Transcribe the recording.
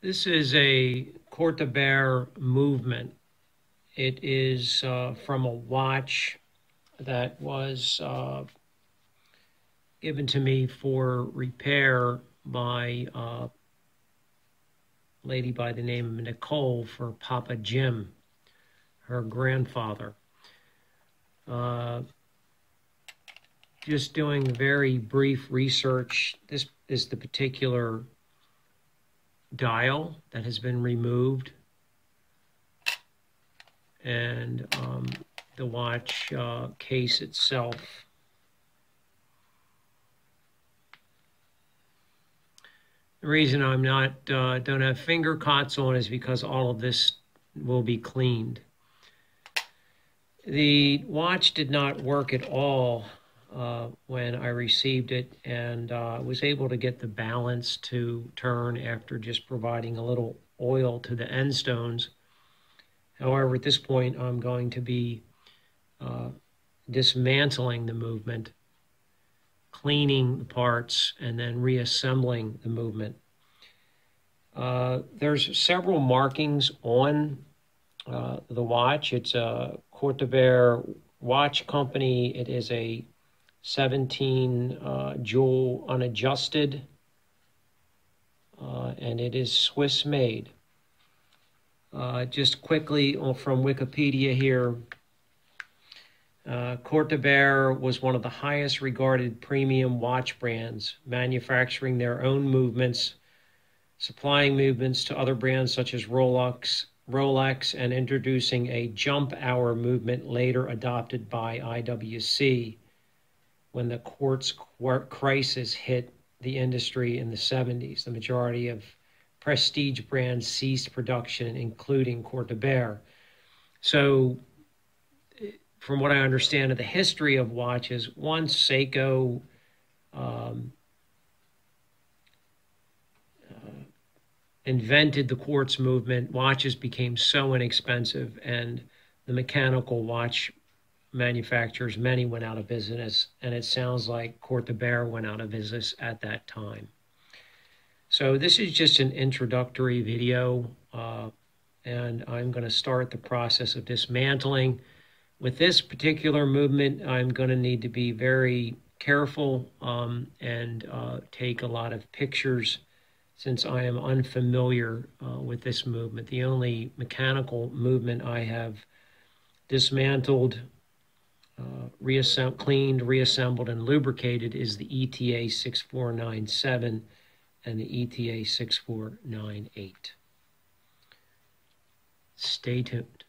This is a Cortebert movement. It is uh, from a watch that was uh, given to me for repair by a lady by the name of Nicole for Papa Jim, her grandfather. Uh, just doing very brief research. This is the particular dial that has been removed and um, the watch uh, case itself. The reason I'm not uh, don't have finger cots on is because all of this will be cleaned. The watch did not work at all uh, when I received it and uh, was able to get the balance to turn after just providing a little oil to the end stones. However, at this point, I'm going to be uh, dismantling the movement, cleaning the parts, and then reassembling the movement. Uh, there's several markings on uh, the watch. It's a Bear watch company. It is a 17 uh, jewel unadjusted, uh, and it is Swiss made. Uh, just quickly from Wikipedia here, uh, Bear was one of the highest regarded premium watch brands, manufacturing their own movements, supplying movements to other brands such as Rolex, Rolex, and introducing a jump hour movement later adopted by IWC when the quartz crisis hit the industry in the 70s. The majority of prestige brands ceased production, including Bear. So, from what I understand of the history of watches, once Seiko um, uh, invented the quartz movement, watches became so inexpensive, and the mechanical watch manufacturers, many went out of business, and it sounds like Cortebert went out of business at that time. So this is just an introductory video, uh, and I'm going to start the process of dismantling. With this particular movement, I'm going to need to be very careful um, and uh, take a lot of pictures since I am unfamiliar uh, with this movement. The only mechanical movement I have dismantled uh, reassemb- cleaned, reassembled, and lubricated is the ETA 6497 and the ETA 6498. Stay tuned.